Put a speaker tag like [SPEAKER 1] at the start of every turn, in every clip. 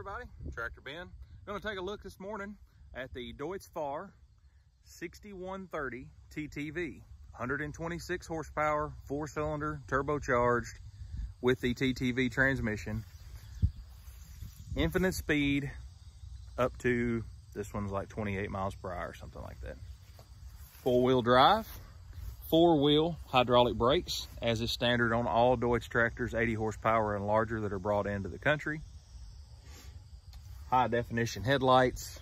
[SPEAKER 1] everybody, Tractor Ben. Gonna take a look this morning at the Deutz Fahr 6130 TTV. 126 horsepower, four cylinder, turbocharged with the TTV transmission. Infinite speed up to, this one's like 28 miles per hour or something like that. Four wheel drive, four wheel hydraulic brakes as is standard on all Deutz tractors 80 horsepower and larger that are brought into the country high definition headlights.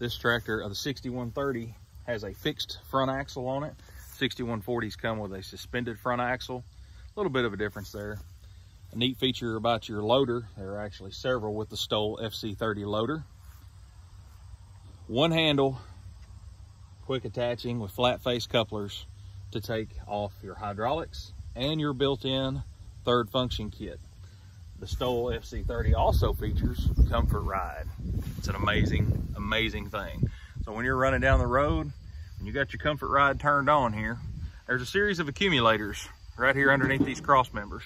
[SPEAKER 1] This tractor of the 6130 has a fixed front axle on it. 6140s come with a suspended front axle. A little bit of a difference there. A neat feature about your loader there are actually several with the Stoll FC30 loader. One handle quick attaching with flat face couplers to take off your hydraulics and your built-in third function kit. The Stoll FC30 also features Comfort Ride. It's an amazing, amazing thing. So when you're running down the road and you got your Comfort Ride turned on here, there's a series of accumulators right here underneath these cross members.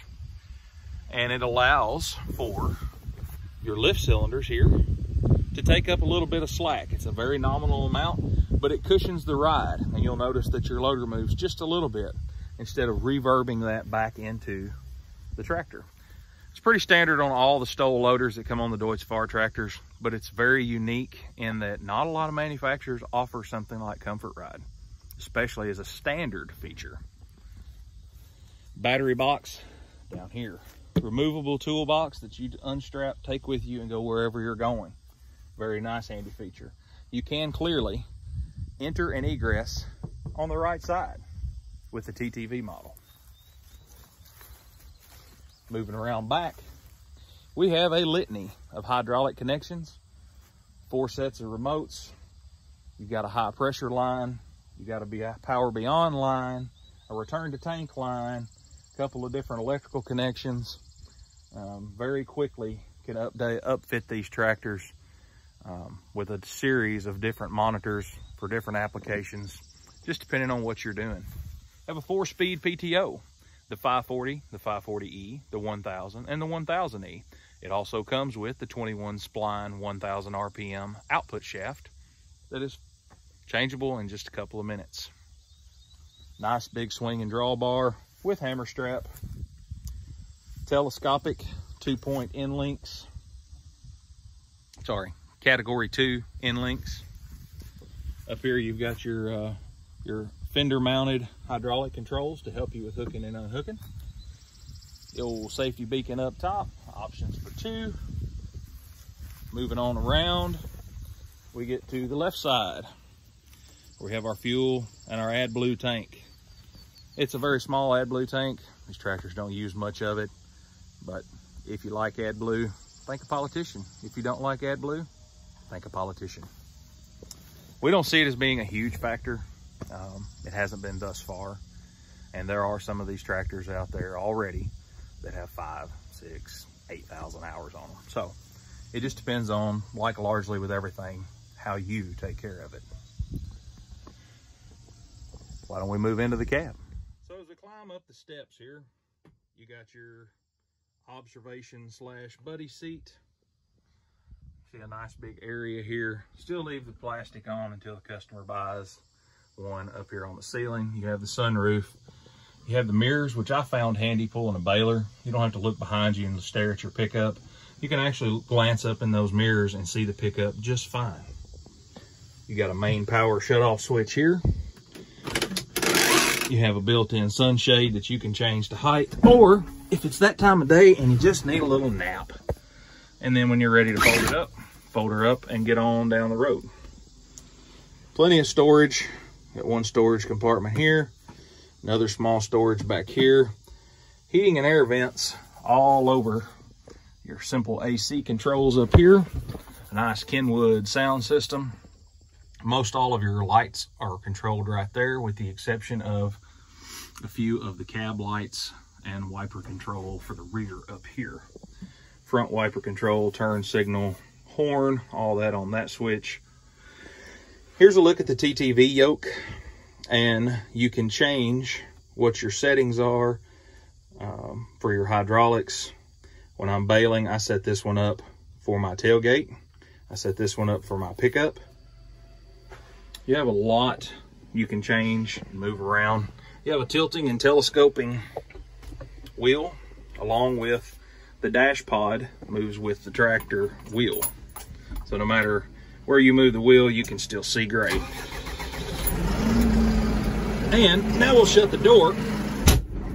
[SPEAKER 1] And it allows for your lift cylinders here to take up a little bit of slack. It's a very nominal amount, but it cushions the ride. And you'll notice that your loader moves just a little bit instead of reverbing that back into the tractor. It's pretty standard on all the Stoll loaders that come on the Deutz Fahr tractors, but it's very unique in that not a lot of manufacturers offer something like Comfort Ride, especially as a standard feature. Battery box down here. Removable toolbox that you unstrap, take with you and go wherever you're going. Very nice handy feature. You can clearly enter and egress on the right side with the TTV model. Moving around back, we have a litany of hydraulic connections, four sets of remotes. You've got a high pressure line, you got to be a power beyond line, a return to tank line, a couple of different electrical connections. Um, very quickly can update, upfit these tractors um, with a series of different monitors for different applications, just depending on what you're doing. Have a four-speed PTO, the 540, the 540E, the 1000, and the 1000E. It also comes with the 21 spline 1000 RPM output shaft that is changeable in just a couple of minutes. Nice big swing and draw bar with hammer strap, telescopic two-point end links, sorry, category two end links. Up here you've got your uh, your fender mounted hydraulic controls to help you with hooking and unhooking. The old safety beacon up top, options for two. Moving on around, we get to the left side. We have our fuel and our AdBlue tank. It's a very small AdBlue tank. These tractors don't use much of it, but if you like AdBlue, think a politician. If you don't like AdBlue, think a politician. We don't see it as being a huge factor. Um, it hasn't been thus far. And there are some of these tractors out there already that have five, six, 8,000 hours on them. So it just depends on, like largely with everything, how you take care of it. Why don't we move into the cab? So as we climb up the steps here, you got your observation slash buddy seat See a nice big area here. Still leave the plastic on until the customer buys one up here on the ceiling. You have the sunroof. You have the mirrors, which I found handy pulling a baler. You don't have to look behind you and stare at your pickup. You can actually glance up in those mirrors and see the pickup just fine. You got a main power shutoff switch here. You have a built-in sunshade that you can change to height, or if it's that time of day and you just need a little nap, and then when you're ready to fold it up, fold her up and get on down the road. Plenty of storage. Got one storage compartment here, another small storage back here. Heating and air vents all over your simple AC controls up here. A nice Kenwood sound system. Most all of your lights are controlled right there with the exception of a few of the cab lights and wiper control for the rear up here. Front wiper control, turn signal, horn, all that on that switch. Here's a look at the TTV yoke and you can change what your settings are um, for your hydraulics. When I'm baling, I set this one up for my tailgate. I set this one up for my pickup. You have a lot you can change and move around. You have a tilting and telescoping wheel along with the dash pod moves with the tractor wheel. So no matter where you move the wheel, you can still see great. And now we'll shut the door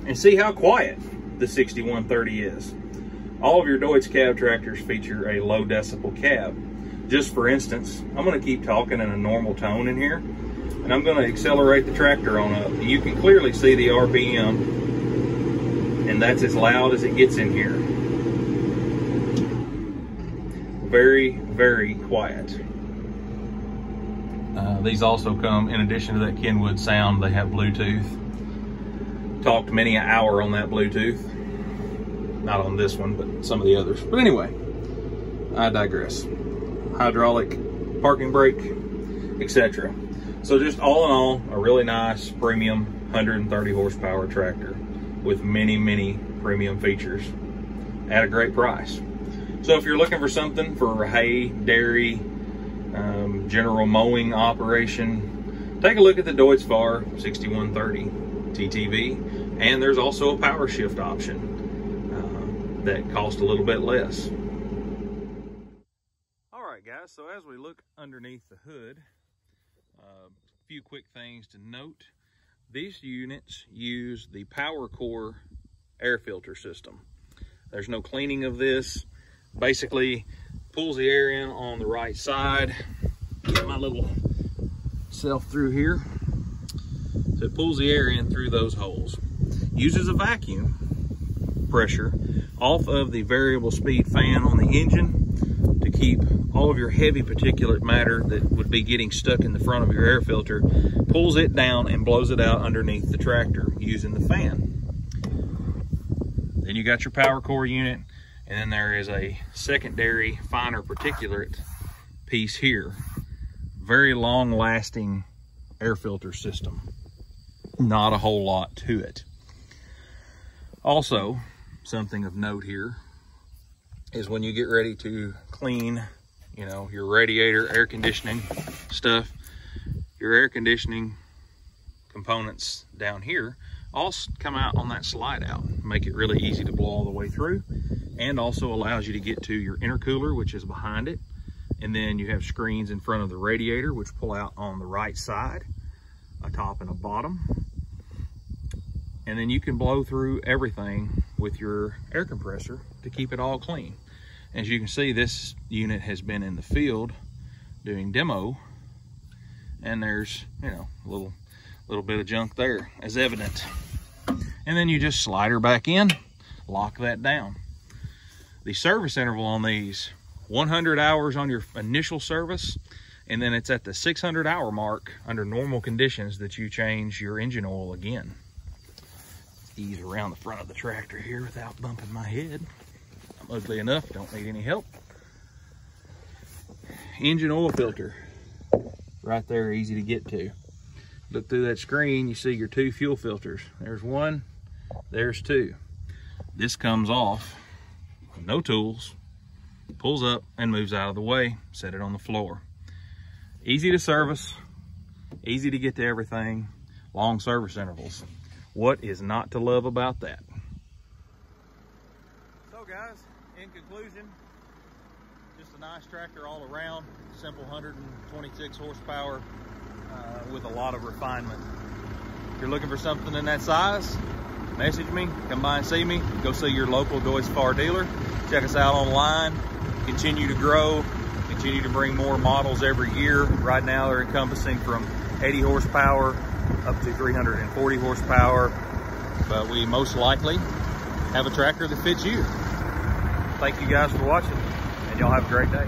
[SPEAKER 1] and see how quiet the 6130 is. All of your Deutz cab tractors feature a low decibel cab. Just for instance, I'm gonna keep talking in a normal tone in here, and I'm gonna accelerate the tractor on up. You can clearly see the RPM, and that's as loud as it gets in here. Very, very quiet. Uh, these also come, in addition to that Kenwood sound, they have Bluetooth. Talked many an hour on that Bluetooth. Not on this one, but some of the others. But anyway, I digress. Hydraulic parking brake, etc. So just all in all, a really nice premium 130 horsepower tractor with many, many premium features at a great price. So if you're looking for something for hay, dairy, general mowing operation, take a look at the Deutz Fahr 6130 TTV. And there's also a power shift option uh, that costs a little bit less. All right, guys, so as we look underneath the hood, a uh, few quick things to note. These units use the PowerCore air filter system. There's no cleaning of this. Basically, pulls the air in on the right side. Get my little self through here. So it pulls the air in through those holes. Uses a vacuum pressure off of the variable speed fan on the engine to keep all of your heavy particulate matter that would be getting stuck in the front of your air filter, pulls it down and blows it out underneath the tractor using the fan. Then you got your PowerCore unit and then there is a secondary finer particulate piece here. Very long lasting air filter system. Not a whole lot to it. Also, something of note here is when you get ready to clean, you know, your radiator, air conditioning stuff, your air conditioning components down here all come out on that slide out, make it really easy to blow all the way through and also allows you to get to your intercooler, which is behind it. And then you have screens in front of the radiator, which pull out on the right side, a top and a bottom. And then you can blow through everything with your air compressor to keep it all clean. As you can see, this unit has been in the field doing demo and there's, you know, a little, little bit of junk there as evident. And then you just slide her back in, lock that down the service interval on these 100 hours on your initial service and then it's at the 600 hour mark under normal conditions that you change your engine oil again. Ease around the front of the tractor here without bumping my head. I'm ugly enough don't need any help. Engine oil filter right there easy to get to. Look through that screen you see your two fuel filters. There's one there's two. This comes off no tools, pulls up and moves out of the way, set it on the floor. Easy to service, easy to get to everything, long service intervals. What is not to love about that? So guys, in conclusion, just a nice tractor all around, simple 126 horsepower uh, with a lot of refinement. If you're looking for something in that size, message me, come by and see me, go see your local Deutz Fahr dealer. Check us out online, continue to grow, continue to bring more models every year. Right now they're encompassing from 80 horsepower up to 340 horsepower, but we most likely have a tractor that fits you. Thank you guys for watching and y'all have a great day.